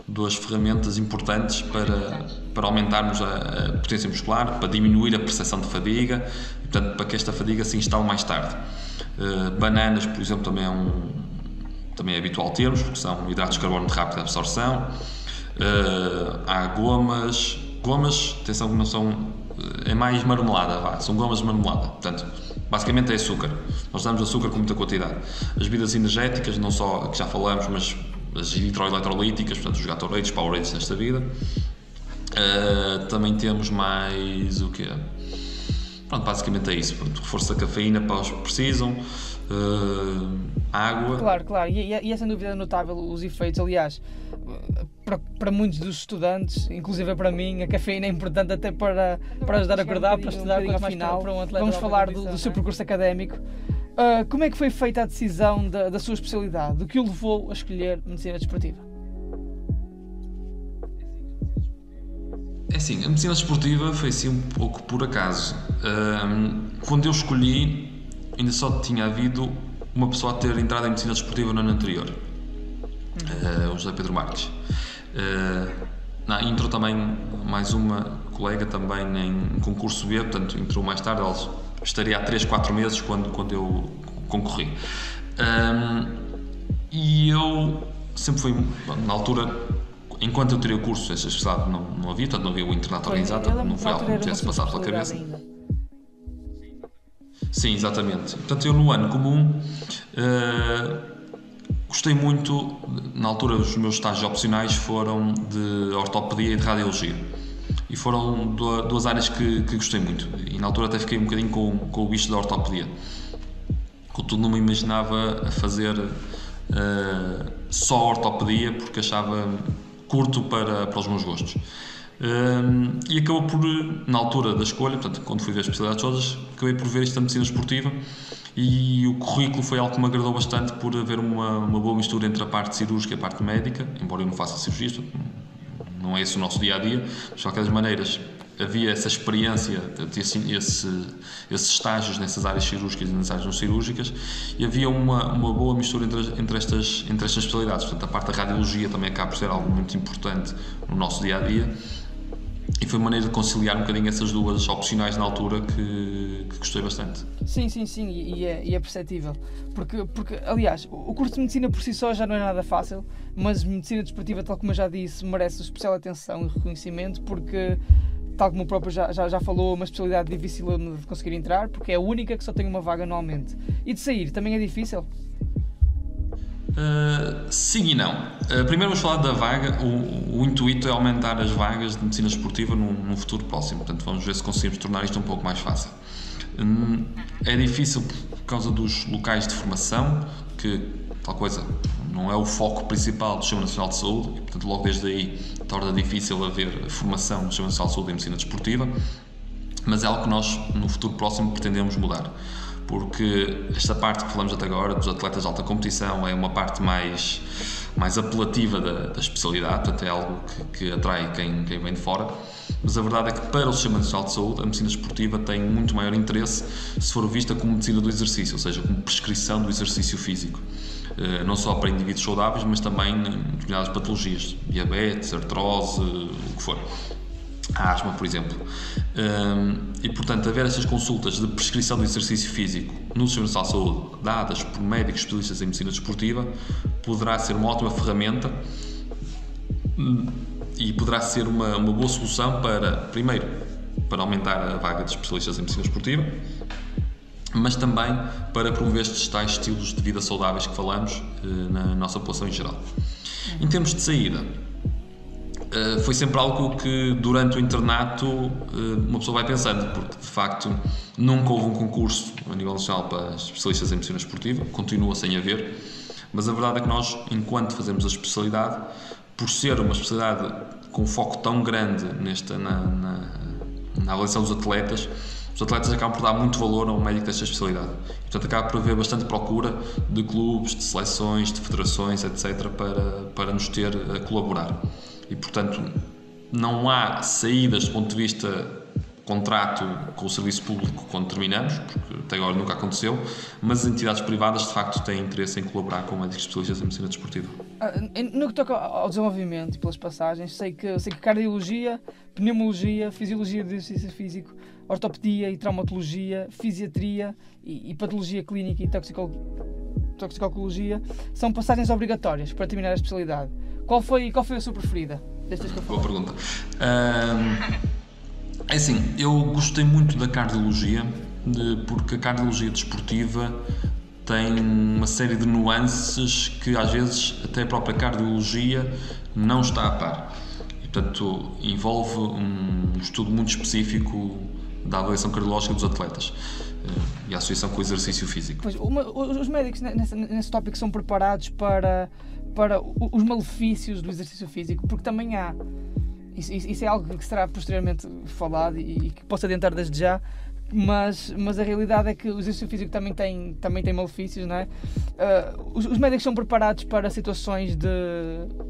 duas ferramentas importantes para, para aumentarmos a, a, potência muscular, para diminuir a percepção de fadiga, portanto, para que esta fadiga se instale mais tarde. Uh, bananas, por exemplo, também é, um, também é habitual termos, porque são hidratos de carbono de rápida absorção. Uh, há gomas, gomas, atenção que não são, é mais marmelada, vá, são gomas de marmelada, portanto, basicamente é açúcar. Nós damos açúcar com muita quantidade. As bebidas energéticas, não só que já falamos, mas as eletrolíticas, portanto os Gatorades, Powerades desta vida. Uh, também temos mais o que Pronto, basicamente é isso. Pronto, reforço da cafeína para os que precisam, uh, água. Claro, claro, e, e é sem dúvida notável os efeitos. Aliás, para, para muitos dos estudantes, inclusive para mim, a cafeína é importante até para, para ajudar a acordar, para estudar, um afinal, para um vamos falar do, do seu percurso académico. Uh, como é que foi feita a decisão da, da sua especialidade? Do que o levou a escolher medicina desportiva? É assim, a medicina desportiva foi assim um pouco por acaso. quando eu escolhi, ainda só tinha havido uma pessoa a ter entrado em medicina desportiva no ano anterior, uh, o José Pedro Marques. Uh, não, entrou também mais uma colega também em concurso B, portanto entrou mais tarde, ela estaria há 3, 4 meses quando, quando eu concorri. Um, e eu sempre fui, na altura, enquanto eu teria o curso, essa especialidade não, não havia, portanto não havia o internato organizado, não foi algo que me tivesse passado pela cabeça. Ainda. Sim, exatamente. Portanto, eu no ano comum uh, gostei muito, na altura os meus estágios opcionais foram de ortopedia e de radiologia e foram duas áreas que, que, gostei muito. E na altura até fiquei um bocadinho com, com o bicho da ortopedia. Contudo, não me imaginava fazer uh, só ortopedia porque achava curto para, para os meus gostos. Uh, e acabou por, na altura da escolha, portanto, quando fui ver as especialidades todas, acabei por ver esta medicina esportiva e o currículo foi algo que me agradou bastante por haver uma, uma boa mistura entre a parte cirúrgica e a parte médica, embora eu não faça cirurgia, não é esse o nosso dia a dia, mas de qualquer maneira havia essa experiência, esse, esse, esses estágios nessas áreas cirúrgicas e nas áreas não cirúrgicas e havia uma, uma boa mistura entre, entre, estas, entre estas especialidades. Portanto, a parte da radiologia também acaba por ser algo muito importante no nosso dia a dia e foi uma maneira de conciliar um bocadinho essas duas opcionais na altura que, que gostei bastante. Sim, sim, sim, e é, e é perceptível. Porque, porque, aliás, o curso de medicina por si só já não é nada fácil, mas medicina desportiva, tal como eu já disse, merece especial atenção e reconhecimento, porque, tal como o próprio já, já, já falou, é uma especialidade difícil de conseguir entrar, porque é a única que só tem uma vaga anualmente. E de sair também é difícil? Uh, sim e não. Uh, primeiro vamos falar da vaga. O, o, intuito é aumentar as vagas de medicina esportiva num, num, futuro próximo. Portanto, vamos ver se conseguimos tornar isto um pouco mais fácil. Uh, é difícil por causa dos locais de formação, que tal coisa não é o foco principal do Sistema Nacional de Saúde, e, portanto, logo desde aí torna difícil haver formação do Sistema Nacional de Saúde em medicina desportiva, mas é algo que nós, no futuro próximo, pretendemos mudar porque esta parte que falamos até agora, dos atletas de alta competição, é uma parte mais, mais apelativa da, da especialidade, portanto é algo que, que atrai quem, quem vem de fora. Mas a verdade é que para o Sistema Nacional de Saúde, a medicina esportiva tem muito maior interesse se for vista como medicina do exercício, ou seja, como prescrição do exercício físico. Eh, não só para indivíduos saudáveis, mas também em determinadas patologias, diabetes, artrose, o que for a asma, por exemplo. Um, e, portanto, haver estas consultas de prescrição de exercício físico no Sistema Nacional de Saúde, dadas por médicos especialistas em medicina desportiva, poderá ser uma ótima ferramenta hum, e poderá ser uma, uma boa solução para, primeiro, para aumentar a vaga de especialistas em medicina desportiva, mas também para promover estes tais estilos de vida saudáveis que falamos eh, na nossa população em geral. Em termos de saída, eh, foi sempre algo que durante o internato eh, uma pessoa vai pensando, porque de facto nunca houve um concurso a nível nacional para especialistas em medicina esportiva, continua sem haver, mas a verdade é que nós, enquanto fazemos a especialidade, por ser uma especialidade com foco tão grande nesta, na, na, na avaliação dos atletas, os atletas acabam por dar muito valor a um médico desta especialidade. Portanto, acaba por haver bastante procura de clubes, de seleções, de federações, etc., para, para nos ter a colaborar e, portanto, não há saídas do ponto de vista contrato com o serviço público quando terminamos, porque até agora nunca aconteceu, mas as entidades privadas de facto têm interesse em colaborar com médicos especialistas em medicina desportiva. Ah, no que toca ao desenvolvimento pelas passagens, sei que, sei que cardiologia, pneumologia, fisiologia de exercício físico, ortopedia e traumatologia, fisiatria e, e patologia clínica e toxicologia são passagens obrigatórias para terminar a especialidade. Qual foi, qual foi a sua preferida destas que eu Boa pergunta. Um, é assim, eu gostei muito da cardiologia, de, porque a cardiologia desportiva tem uma série de nuances que às vezes até a própria cardiologia não está a par. E, portanto, envolve um estudo muito específico da avaliação cardiológica dos atletas eh, e a associação com o exercício físico. Pois, uma, os médicos nesse, nesse tópico são preparados para para os malefícios do exercício físico, porque também há. Isso, isso é algo que será posteriormente falado e, e que posso adiantar desde já, mas, mas a realidade é que o exercício físico também tem, também tem malefícios, não é? Uh, os, os, médicos são preparados para situações de,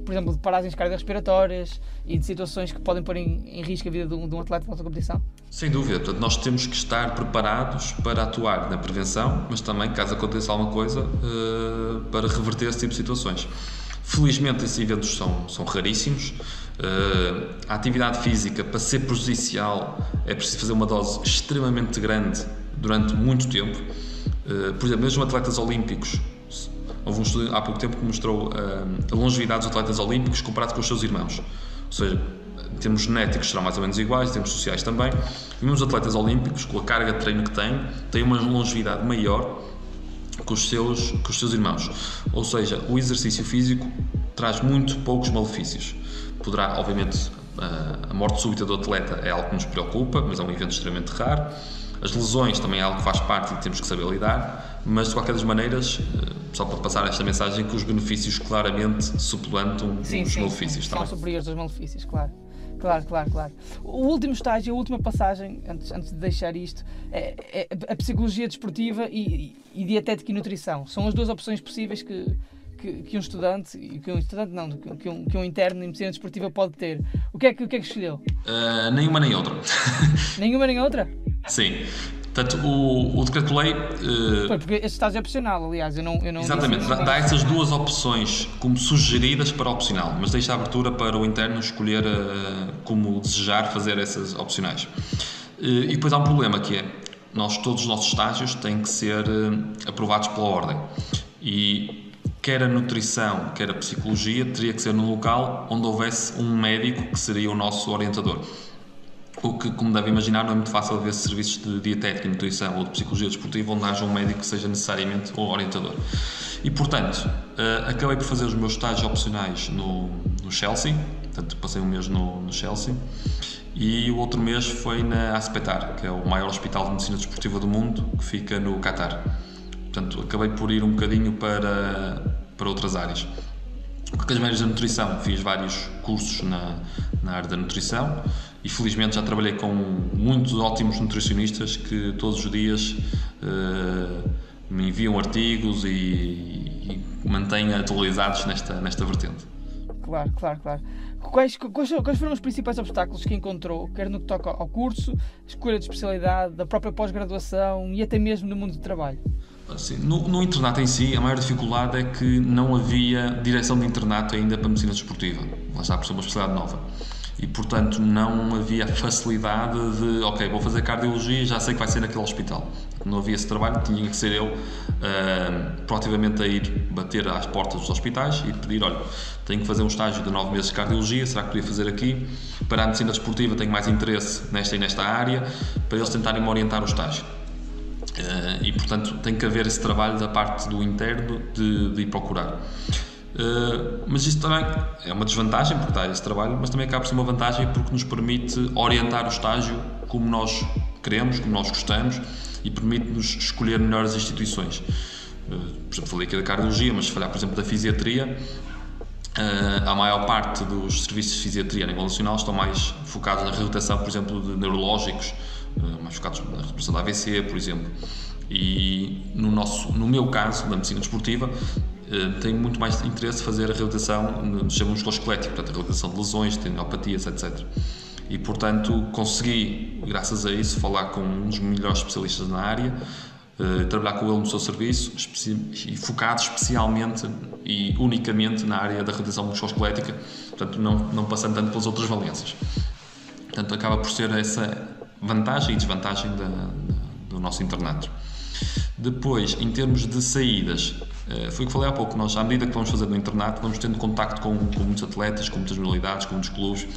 por exemplo, de paragens cardiorrespiratórias e de situações que podem pôr em, em risco a vida de um, de um atleta na alta competição? Sem dúvida, portanto, nós temos que estar preparados para atuar na prevenção, mas também, caso aconteça alguma coisa, uh, para reverter esse tipo de situações. Felizmente, esses eventos são, são raríssimos. Uh, a atividade física, para ser prejudicial, é preciso fazer uma dose extremamente grande durante muito tempo. Uh, por exemplo, mesmo atletas olímpicos, houve um estudo há pouco tempo que mostrou uh, a longevidade dos atletas olímpicos comparado com os seus irmãos. Ou seja, temos genéticos serão mais ou menos iguais, temos sociais também. E mesmo os atletas olímpicos, com a carga de treino que têm, têm uma longevidade maior com os seus, com os seus irmãos. Ou seja, o exercício físico traz muito poucos malefícios. Poderá, obviamente, a morte súbita do atleta é algo que nos preocupa, mas é um evento extremamente raro. As lesões também é algo que faz parte e temos que saber lidar, mas de qualquer das maneiras, eh, só para passar esta mensagem, que os benefícios claramente suplantam sim, os sim, malefícios. Sim, são superiores aos malefícios, claro. Claro, claro, claro. O último estágio, a última passagem, antes, antes de deixar isto, é, é a psicologia desportiva e, e, dietética e nutrição. São as duas opções possíveis que, que, que um estudante, que um estudante não, que um, que um interno em medicina desportiva pode ter. O que é que, o que, é que escolheu? Uh, nenhuma nem outra. [LAUGHS] nenhuma nem outra? Sim. Portanto, o, o decreto-lei. Uh... Foi, porque esse estágio é opcional, aliás. Eu não, eu não Exatamente, dá, dá, essas duas opções como sugeridas para opcional, mas deixa a abertura para o interno escolher uh, como desejar fazer essas opcionais. Uh, e depois há um problema que é: nós, todos os nossos estágios têm que ser aprovados pela ordem. E quer a nutrição, quer a psicologia, teria que ser num local onde houvesse um médico que seria o nosso orientador. O que, como deve imaginar, não é muito fácil haver serviços de dietética, nutrição ou de psicologia desportiva onde haja um médico que seja necessariamente o orientador. E, portanto, uh, acabei por fazer os meus estágios opcionais no, no Chelsea, portanto, passei um mês no, no, Chelsea, e o outro mês foi na Aspetar, que é o maior hospital de medicina desportiva do mundo, que fica no Qatar. Portanto, acabei por ir um bocadinho para, para outras áreas. Com as médias da nutrição, fiz vários cursos na, na área da nutrição e felizmente já trabalhei com muitos ótimos nutricionistas que todos os dias uh, me enviam artigos e, e mantêm atualizados nesta, nesta vertente. Claro, claro, claro. Quais, quais, quais, foram os principais obstáculos que encontrou, quer no que toca ao curso, escolha de especialidade, da própria pós-graduação e até mesmo no mundo do trabalho? Assim, no, no, internato em si, a maior dificuldade é que não havia direção de internato ainda para medicina desportiva. Lá está por ser uma especialidade nova. E, portanto, não havia facilidade de, ok, vou fazer cardiologia, já sei que vai ser naquele hospital. Não havia esse trabalho, tinha que ser eu uh, proativamente a ir bater às portas dos hospitais e pedir, olha, tenho que fazer um estágio de nove meses de cardiologia, será que podia fazer aqui? Para a medicina desportiva tenho mais interesse nesta e nesta área, para eles tentarem me orientar o estágio. Uh, e, portanto, tem que haver esse trabalho da parte do interno de, de ir procurar. Uh, mas isso também é uma desvantagem porque dá esse trabalho, mas também acaba por ser uma vantagem porque nos permite orientar o estágio como nós queremos, como nós gostamos e permite-nos escolher melhores instituições. Uh, por exemplo, falei aqui da cardiologia, mas se falar, por exemplo, da fisiatria, a maior parte dos serviços de fisiatria a nível nacional estão mais focados na reabilitação, por exemplo, de neurológicos, mais focados na reabilitação da AVC, por exemplo. E no, nosso, no meu caso, da medicina desportiva, eh, tenho muito mais interesse fazer a reabilitação no sistema musculoesquelético, portanto, a reabilitação de lesões, tendinopatias, etc. E, portanto, consegui, graças a isso, falar com um dos melhores especialistas na área, eh, trabalhar com ele no seu serviço e focado especialmente e unicamente na área da reabilitação musculoesquelética, portanto, não, não passando tanto pelas outras valências. Portanto, acaba por ser essa vantagem e desvantagem da, do nosso internato. Depois, em termos de saídas, eh, foi o que falei há pouco, nós, à medida que vamos fazendo no internato, vamos tendo contacto com, com muitos atletas, com muitas modalidades, com muitos clubes,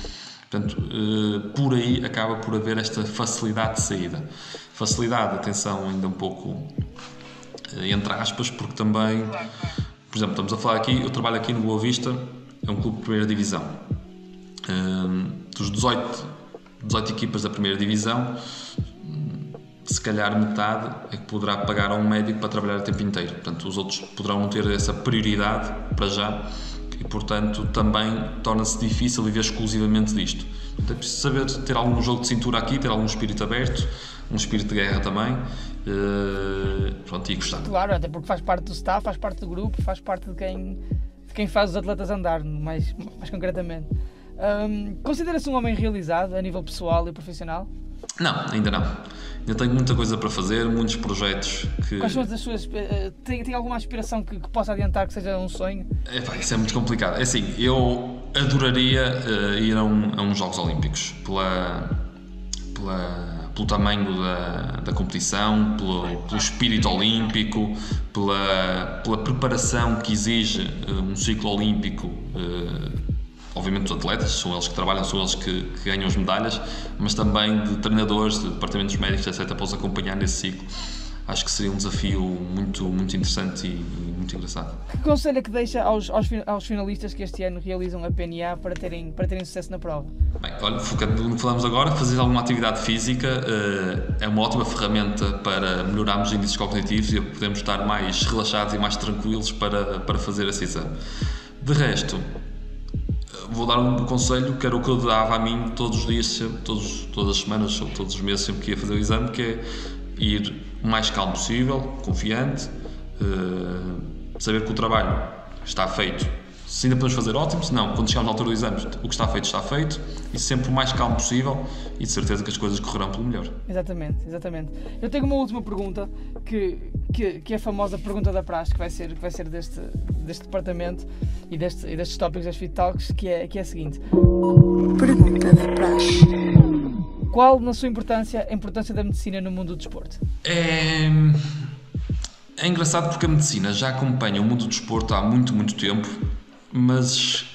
portanto, eh, por aí acaba por haver esta facilidade de saída. Facilidade, atenção, ainda um pouco eh, entre aspas, porque também, por exemplo, estamos a falar aqui, eu trabalho aqui no Boa Vista, é um clube de primeira divisão. Dos 18, 18 equipas da primeira divisão, se calhar metade é que poderá pagar a um médico para trabalhar o tempo inteiro. Portanto, os outros poderão não ter essa prioridade para já e, portanto, também torna-se difícil viver exclusivamente disto. Portanto, é preciso saber ter algum jogo de cintura aqui, ter algum espírito aberto, um espírito de guerra também. Uh, pronto, e gostar. Claro, até porque faz parte do staff, faz parte do grupo, faz parte de quem, de quem faz os atletas andar, mais, mais concretamente. Um, Considera-se um homem realizado a nível pessoal e profissional? Não, ainda não. Ainda tenho muita coisa para fazer, muitos projetos que. Quais são as suas. Eh, tem, tem alguma aspiração que, que, possa adiantar que seja um sonho? É, isso é muito complicado. É assim, eu adoraria uh, ir a, um, a uns Jogos Olímpicos pela, pela, pelo tamanho da, da competição, pelo, pelo espírito olímpico, pela, pela preparação que exige uh, um ciclo olímpico. Uh, obviamente dos atletas, são eles que trabalham, são eles que, que, ganham as medalhas, mas também de treinadores, de departamentos médicos, etc., para os acompanhar nesse ciclo. Acho que seria um desafio muito, muito interessante e, e muito engraçado. Que conselho é que deixa aos, aos, aos, finalistas que este ano realizam a PNA para terem, para terem sucesso na prova? Bem, olha, focando no que falamos agora, fazer alguma atividade física uh, é uma ótima ferramenta para melhorarmos os índices cognitivos e podermos estar mais relaxados e mais tranquilos para, para fazer esse exame. De resto, vou dar um conselho que era o que eu dava a mim todos os dias, todos, todas as semanas, todos os meses, sempre que ia fazer o exame, que é ir o mais calmo possível, confiante, uh, saber que o trabalho está feito. Se ainda podemos fazer ótimo, se não, quando chegarmos à altura do exame, o que está feito está feito e sempre o mais calmo possível e de certeza que as coisas correrão pelo melhor. Exatamente, exatamente. Eu tenho uma última pergunta que, que, que é a famosa pergunta da praxe que vai ser, que vai ser deste, deste departamento e, deste, e destes tópicos das Fit Talks, que é, que é a seguinte. Pergunta da praxe. Qual, na sua importância, a importância da medicina no mundo do desporto? É... É engraçado porque a medicina já acompanha o mundo do desporto há muito, muito tempo, mas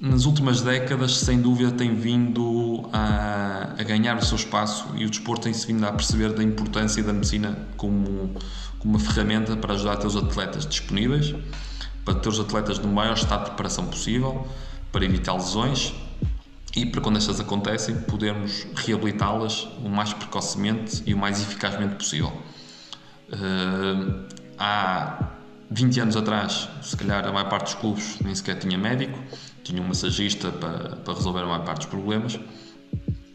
nas últimas décadas, sem dúvida, tem vindo a, a ganhar o seu espaço e o desporto tem-se vindo a perceber da importância da medicina como, como uma ferramenta para ajudar a ter os atletas disponíveis, para ter os atletas no maior estado de preparação possível, para evitar lesões e para quando estas acontecem podermos reabilitá-las o mais precocemente e o mais eficazmente possível. Uh, há 20 anos atrás, se calhar a maior parte dos clubes nem sequer tinha médico, tinha um massagista para, para resolver a maior parte dos problemas.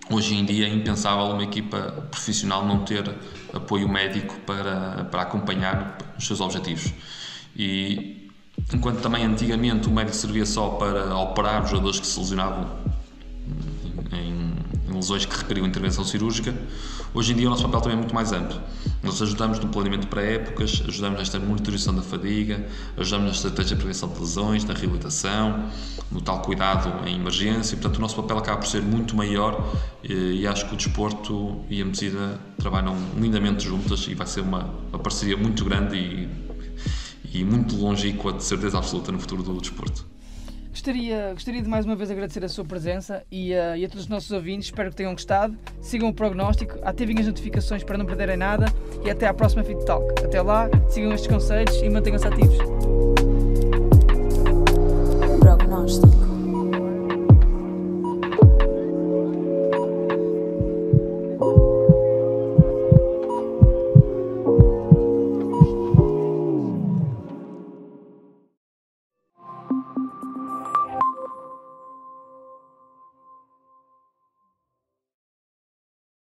hoje em dia é impensável uma equipa profissional não ter apoio médico para, para acompanhar os seus objetivos. E enquanto também antigamente o médico servia só para operar os jogadores que se lesionavam em, em lesões que requeriam intervenção cirúrgica, hoje em dia o nosso papel também é muito mais amplo. Nós ajudamos no planeamento para épocas, ajudamos nesta monitorização da fadiga, ajudamos na estratégia de prevenção de lesões, na reabilitação, no tal cuidado em emergência. Portanto, o nosso papel acaba por ser muito maior e acho que o desporto e a medicina trabalham lindamente juntas e vai ser uma, uma parceria muito grande e, e muito longínqua, de certeza absoluta, no futuro do desporto. Gostaria, gostaria de mais uma vez agradecer a sua presença e a, e a todos os nossos ouvintes. Espero que tenham gostado. Sigam o prognóstico, ativem as notificações para não perderem nada e até à próxima Fit Talk. Até lá, sigam estes conselhos e mantenham-se ativos. Prognóstico.